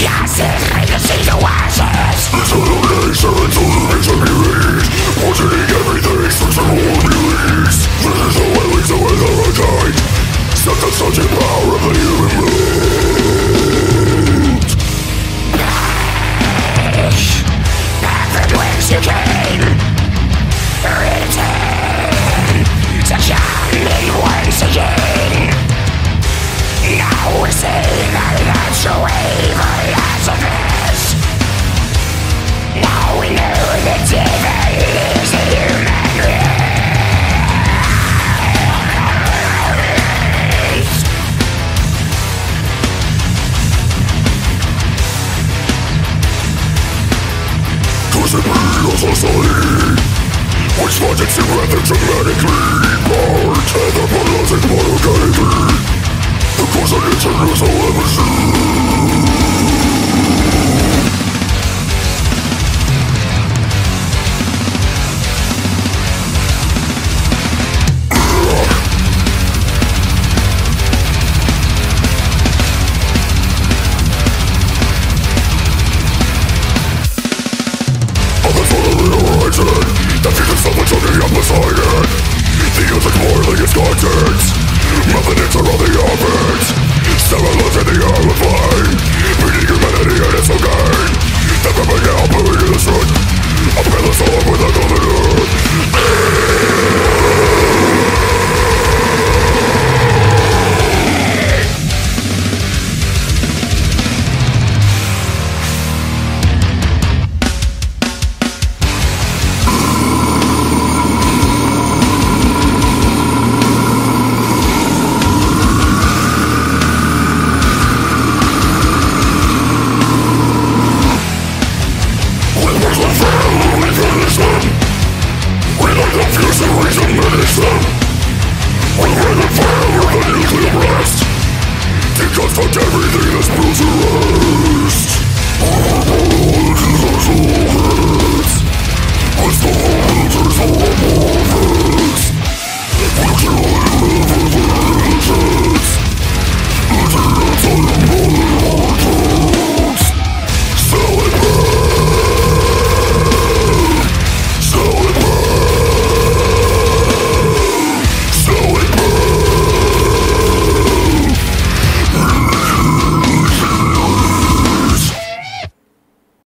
gases, I can see the ashes Determination to the release Poisoning everything, switching all release This is the way we do it all the such power of the human Be a Which finds its erratic genetically Powered anthropologic monogaity them. The fusion reason manage them. We bring the fire of the nuclear blast Deconstruct everything that's rest